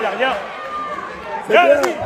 Derrière. C'est.